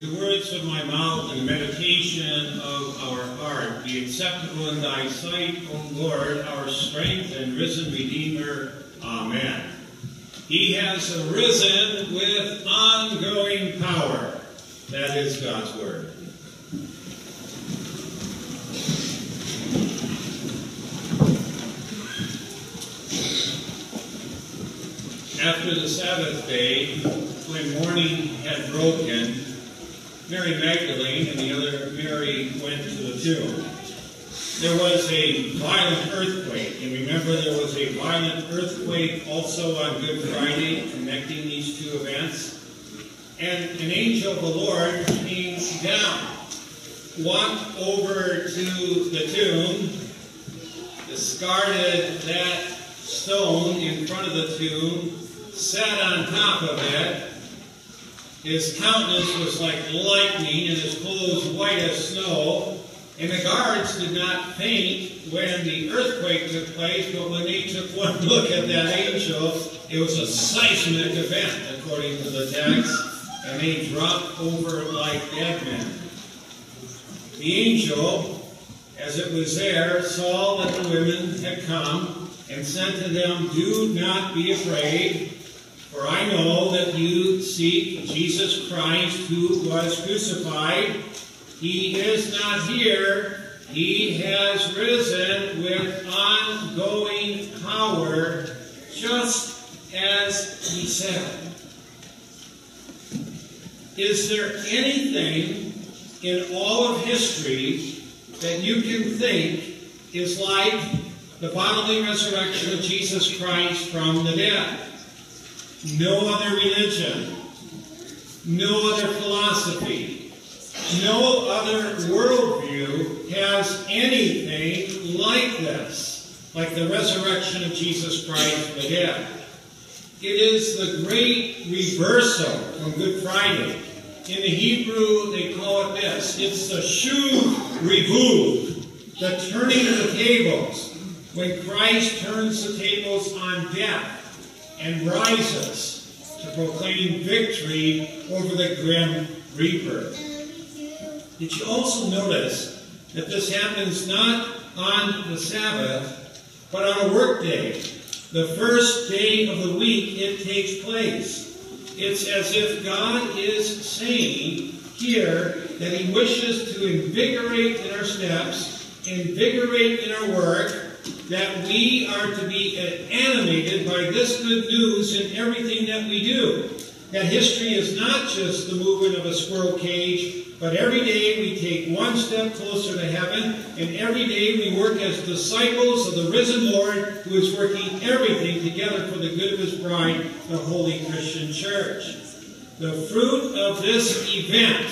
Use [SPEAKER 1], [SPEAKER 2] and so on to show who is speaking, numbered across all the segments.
[SPEAKER 1] The words of my mouth and the meditation of our heart be acceptable in thy sight, O Lord, our strength and risen Redeemer. Amen. He has arisen with ongoing power. That is God's word. After the Sabbath day, when morning had broken, Mary Magdalene and the other Mary went to the tomb. There was a violent earthquake, and remember there was a violent earthquake also on Good Friday connecting these two events. And an angel of the Lord came down, walked over to the tomb, discarded that stone in front of the tomb, sat on top of it, his countenance was like lightning, and his clothes white as snow. And the guards did not faint when the earthquake took place, but when they took one look at that angel, it was a seismic event, according to the text, and they dropped over like dead men. The angel, as it was there, saw that the women had come and said to them, Do not be afraid. For I know that you seek Jesus Christ who was crucified. He is not here. He has risen with ongoing power, just as he said. Is there anything in all of history that you can think is like the bodily resurrection of Jesus Christ from the dead? No other religion, no other philosophy, no other worldview has anything like this, like the resurrection of Jesus Christ from the dead. It is the great reversal on Good Friday. In the Hebrew, they call it this. It's the shuv revuv, the turning of the tables. When Christ turns the tables on death, and rises to proclaim victory over the grim reaper. Did you also notice that this happens not on the Sabbath, but on a workday? The first day of the week it takes place. It's as if God is saying here that He wishes to invigorate in our steps, invigorate in our work, that we are to be animated by this good news in everything that we do. That history is not just the movement of a squirrel cage, but every day we take one step closer to heaven, and every day we work as disciples of the risen Lord who is working everything together for the good of his bride, the Holy Christian Church. The fruit of this event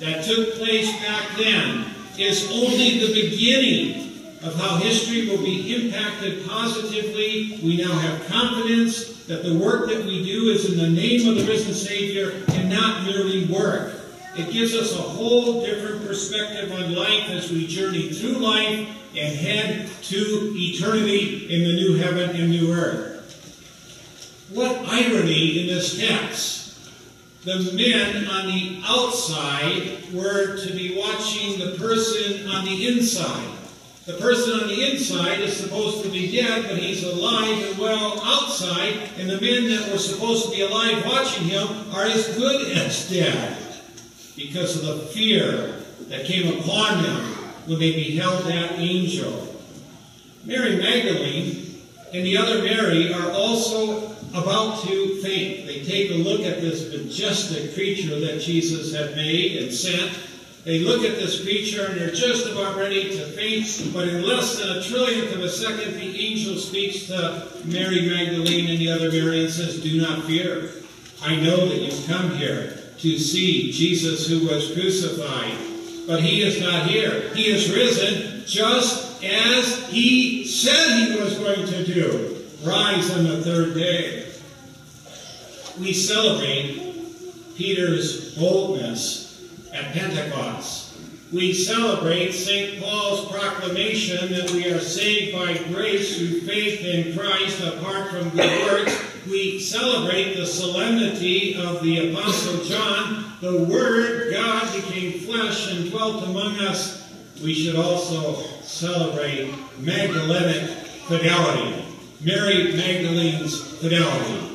[SPEAKER 1] that took place back then is only the beginning of how history will be impacted positively. We now have confidence that the work that we do is in the name of the risen Savior and not merely work. It gives us a whole different perspective on life as we journey through life and head to eternity in the new heaven and new earth. What irony in this text. The men on the outside were to be watching the person on the inside. The person on the inside is supposed to be dead, but he's alive and well outside, and the men that were supposed to be alive watching him are as good as dead because of the fear that came upon them when they beheld that angel. Mary Magdalene and the other Mary are also about to faint. They take a look at this majestic creature that Jesus had made and sent they look at this creature and they're just about ready to faint, but in less than a trillionth of a second, the angel speaks to Mary Magdalene and the other Mary and says, Do not fear. I know that you've come here to see Jesus who was crucified, but he is not here. He is risen just as he said he was going to do. Rise on the third day. We celebrate Peter's boldness at Pentecost. We celebrate St. Paul's proclamation that we are saved by grace through faith in Christ apart from good works, we celebrate the solemnity of the Apostle John. The Word, God, became flesh and dwelt among us. We should also celebrate Magdalenic fidelity. Mary Magdalene's fidelity.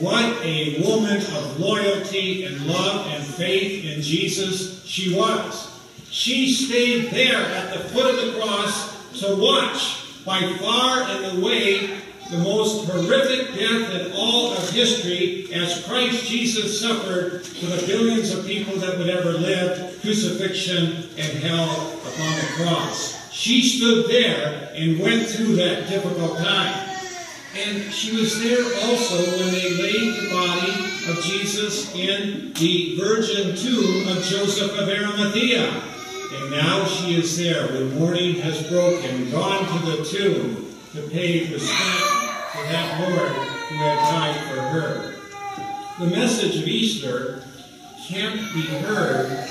[SPEAKER 1] What a woman of loyalty and love and faith in Jesus she was. She stayed there at the foot of the cross to watch by far and away the most horrific death in all of history as Christ Jesus suffered for the billions of people that would ever live, crucifixion and hell upon the cross. She stood there and went through that difficult time. And she was there also when they laid the body of Jesus in the virgin tomb of Joseph of Arimathea. And now she is there when morning has broken, gone to the tomb to pay respect to that Lord who had died for her. The message of Easter can't be heard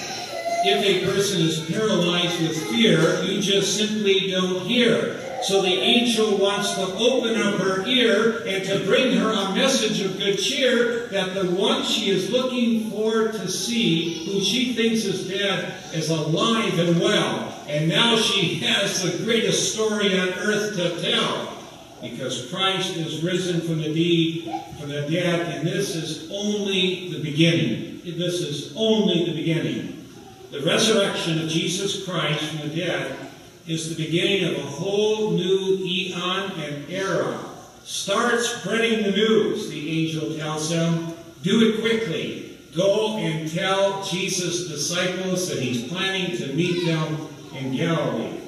[SPEAKER 1] if a person is paralyzed with fear. You just simply don't hear. So the angel wants to open up her ear and to bring her a message of good cheer that the one she is looking for to see, who she thinks is dead, is alive and well. And now she has the greatest story on earth to tell. Because Christ is risen from the deed, from the dead, and this is only the beginning. This is only the beginning. The resurrection of Jesus Christ from the dead is the beginning of a whole new eon and era. Start spreading the news, the angel tells them. Do it quickly. Go and tell Jesus' disciples that he's planning to meet them in Galilee.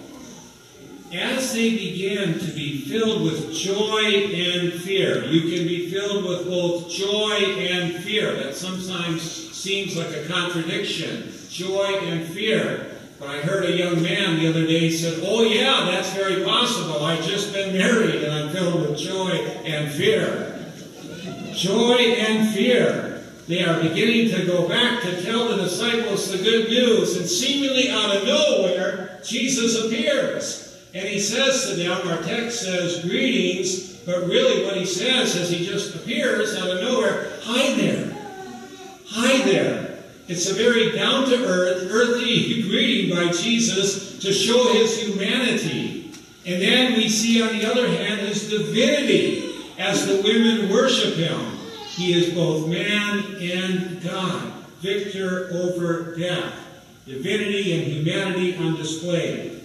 [SPEAKER 1] As they begin to be filled with joy and fear, you can be filled with both joy and fear. That sometimes seems like a contradiction. Joy and fear. But I heard a young man the other day said, Oh, yeah, that's very possible. I've just been married and I'm filled with joy and fear. Joy and fear. They are beginning to go back to tell the disciples the good news, and seemingly out of nowhere, Jesus appears. And he says to them, our text says, Greetings, but really what he says is he just appears out of nowhere. Hi there. Hi there. It's a very down to earth, earthy greeting by Jesus to show his humanity. And then we see, on the other hand, his divinity as the women worship him. He is both man and God, victor over death. Divinity and humanity on display.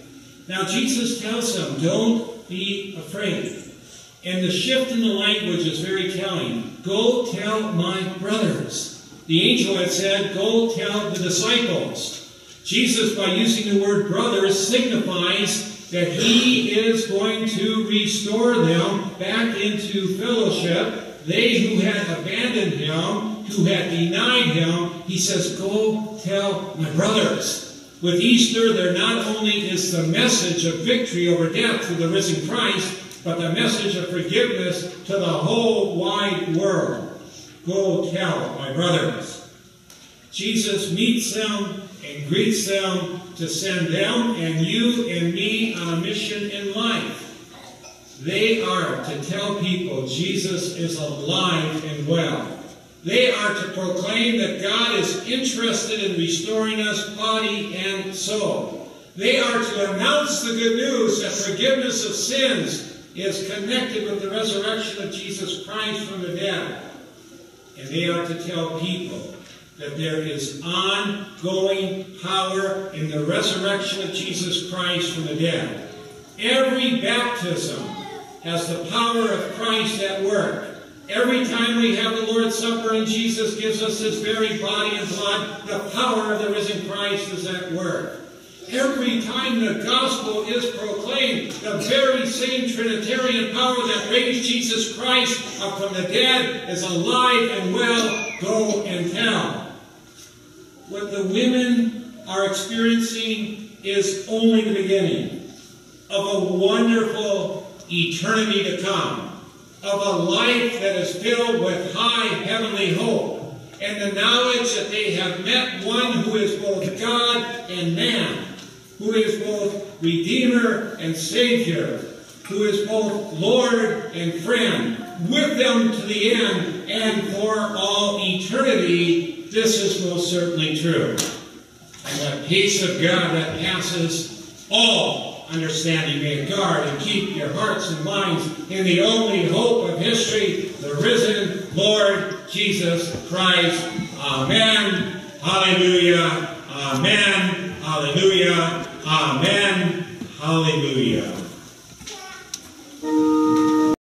[SPEAKER 1] Now, Jesus tells them, don't be afraid. And the shift in the language is very telling. Go tell my brothers. The angel had said, Go tell the disciples. Jesus, by using the word brothers, signifies that he is going to restore them back into fellowship. They who had abandoned him, who had denied him, he says, Go tell my brothers. With Easter, there not only is the message of victory over death through the risen Christ, but the message of forgiveness to the whole wide world. Go tell my brothers. Jesus meets them and greets them to send them and you and me on a mission in life. They are to tell people Jesus is alive and well. They are to proclaim that God is interested in restoring us body and soul. They are to announce the good news that forgiveness of sins is connected with the resurrection of Jesus Christ from the dead. And they are to tell people that there is ongoing power in the resurrection of Jesus Christ from the dead. Every baptism has the power of Christ at work. Every time we have the Lord's Supper and Jesus gives us his very body and blood, the power of the risen Christ is at work. Every time the gospel is proclaimed, the very same Trinitarian power that raised Jesus Christ up from the dead is alive and well. Go and tell. What the women are experiencing is only the beginning of a wonderful eternity to come, of a life that is filled with high heavenly hope, and the knowledge that they have met one who is both God and man Redeemer and Savior, who is both Lord and friend, with them to the end and for all eternity, this is most certainly true. And the peace of God that passes all understanding may guard and keep your hearts and minds in the only hope of history, the risen Lord Jesus Christ. Amen. Hallelujah. Amen. Hallelujah. Amen. Hallelujah.